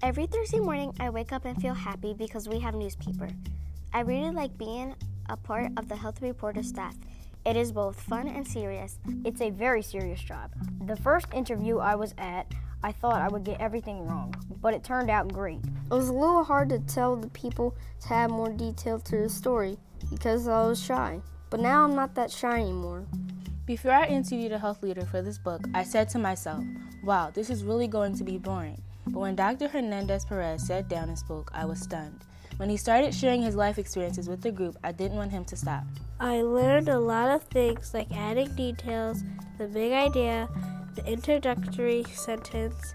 Every Thursday morning, I wake up and feel happy because we have newspaper. I really like being a part of the Health Reporter staff. It is both fun and serious. It's a very serious job. The first interview I was at, I thought I would get everything wrong, but it turned out great. It was a little hard to tell the people to add more detail to the story because I was shy. But now I'm not that shy anymore. Before I interviewed a health leader for this book, I said to myself, wow, this is really going to be boring. But when Dr. Hernandez Perez sat down and spoke, I was stunned. When he started sharing his life experiences with the group, I didn't want him to stop. I learned a lot of things like adding details, the big idea, the introductory sentence,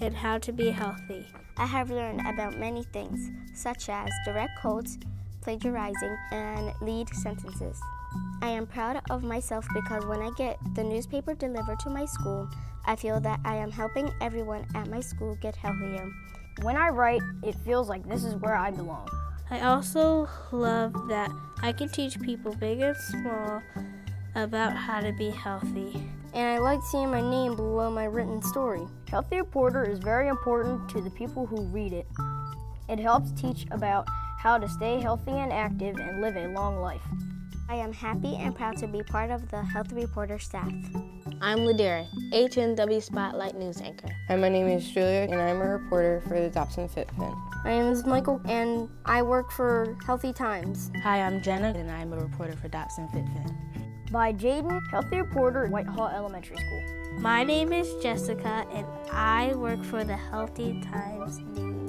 and how to be healthy. I have learned about many things, such as direct quotes, plagiarizing, and lead sentences. I am proud of myself because when I get the newspaper delivered to my school, I feel that I am helping everyone at my school get healthier. When I write, it feels like this is where I belong. I also love that I can teach people big and small about how to be healthy. And I like seeing my name below my written story. Healthy Reporter is very important to the people who read it. It helps teach about how to stay healthy and active and live a long life. I am happy and proud to be part of the Health Reporter staff. I'm Ladera, HNW Spotlight News Anchor. Hi, my name is Julia, and I'm a reporter for the Dobson FitFin. My name is Michael, and I work for Healthy Times. Hi, I'm Jenna, and I'm a reporter for Dobson FitFin. By Jaden, Healthy Reporter, Whitehall Elementary School. My name is Jessica, and I work for the Healthy Times News.